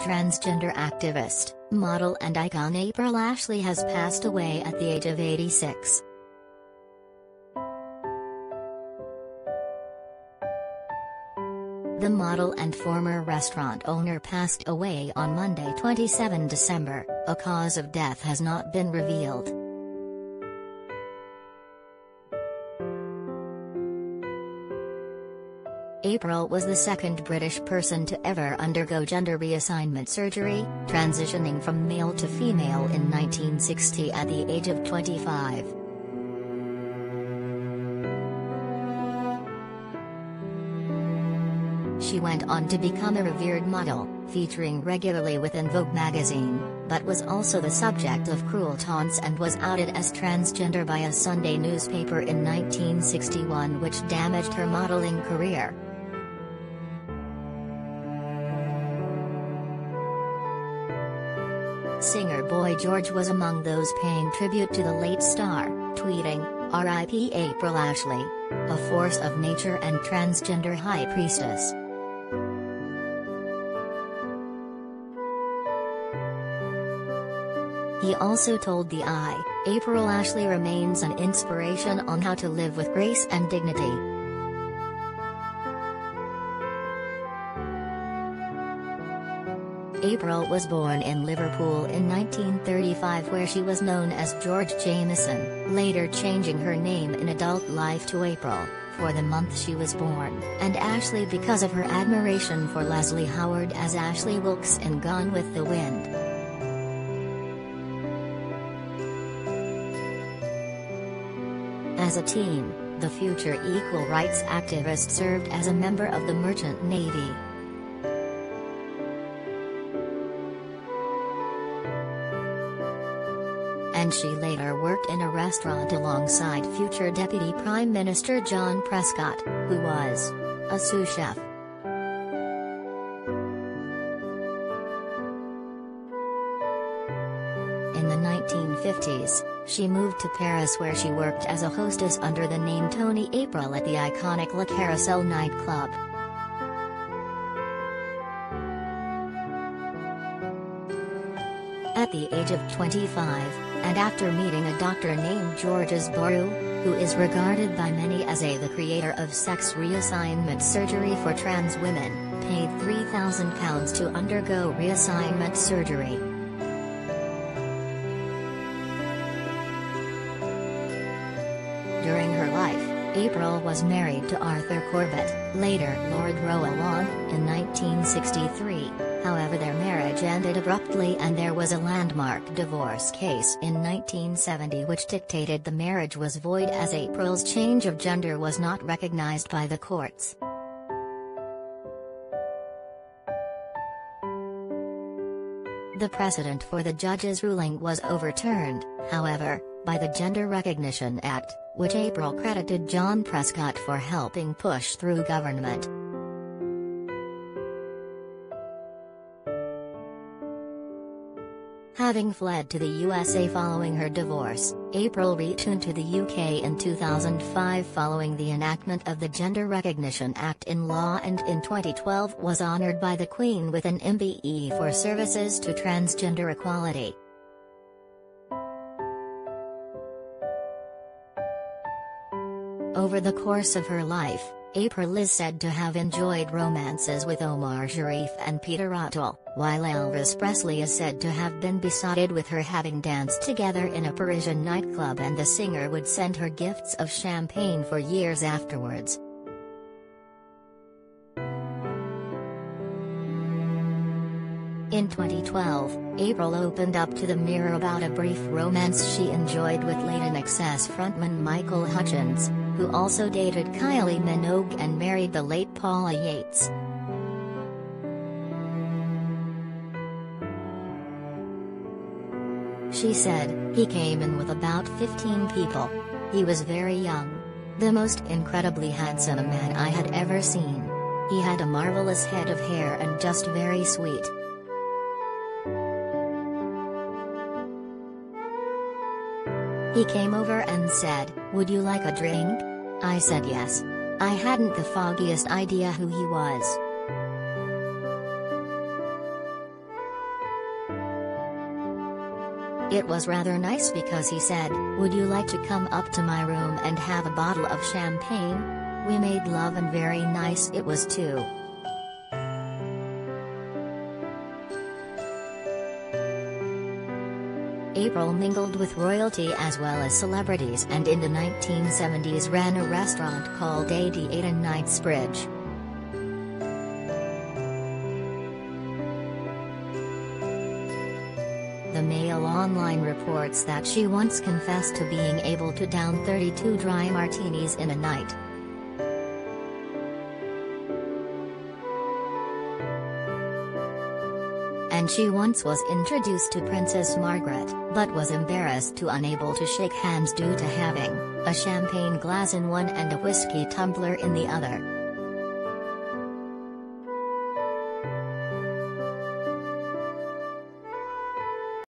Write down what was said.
Transgender activist, model and icon April Ashley has passed away at the age of 86. The model and former restaurant owner passed away on Monday 27 December, a cause of death has not been revealed. April was the second British person to ever undergo gender reassignment surgery, transitioning from male to female in 1960 at the age of 25. She went on to become a revered model, featuring regularly within Vogue magazine, but was also the subject of cruel taunts and was outed as transgender by a Sunday newspaper in 1961 which damaged her modeling career. Singer Boy George was among those paying tribute to the late star, tweeting, R.I.P. April Ashley. A force of nature and transgender high priestess. He also told the Eye, April Ashley remains an inspiration on how to live with grace and dignity. April was born in Liverpool in 1935 where she was known as George Jamieson, later changing her name in adult life to April, for the month she was born, and Ashley because of her admiration for Leslie Howard as Ashley Wilkes in Gone with the Wind. As a teen, the future equal rights activist served as a member of the Merchant Navy. And she later worked in a restaurant alongside future Deputy Prime Minister John Prescott, who was a sous chef. In the 1950s, she moved to Paris where she worked as a hostess under the name Tony April at the iconic La Carrousel nightclub. At the age of 25, and after meeting a doctor named Georges Burou, who is regarded by many as a the creator of sex reassignment surgery for trans women, paid £3,000 to undergo reassignment surgery. During her life, April was married to Arthur Corbett, later Lord Rowan, in 1963, however their marriage ended abruptly and there was a landmark divorce case in 1970 which dictated the marriage was void as April's change of gender was not recognized by the courts. The precedent for the judge's ruling was overturned, however, by the Gender Recognition Act, which April credited John Prescott for helping push through government. Having fled to the USA following her divorce, April returned to the UK in 2005 following the enactment of the Gender Recognition Act in law and in 2012 was honoured by the Queen with an MBE for services to transgender equality. Over the course of her life, April is said to have enjoyed romances with Omar Sharif and Peter O'Toole, while Elvis Presley is said to have been besotted with her having danced together in a Parisian nightclub and the singer would send her gifts of champagne for years afterwards. In 2012, April opened up to the Mirror about a brief romance she enjoyed with Late INXS frontman Michael Hutchence, who also dated Kylie Minogue and married the late Paula Yates. She said, he came in with about 15 people. He was very young. The most incredibly handsome man I had ever seen. He had a marvelous head of hair and just very sweet. He came over and said, Would you like a drink? I said yes. I hadn't the foggiest idea who he was. It was rather nice because he said, Would you like to come up to my room and have a bottle of champagne? We made love and very nice it was too. April mingled with royalty as well as celebrities and in the 1970s ran a restaurant called 88 and Knightsbridge. The Mail Online reports that she once confessed to being able to down 32 dry martinis in a night. And she once was introduced to Princess Margaret, but was embarrassed to unable to shake hands due to having a champagne glass in one and a whiskey tumbler in the other.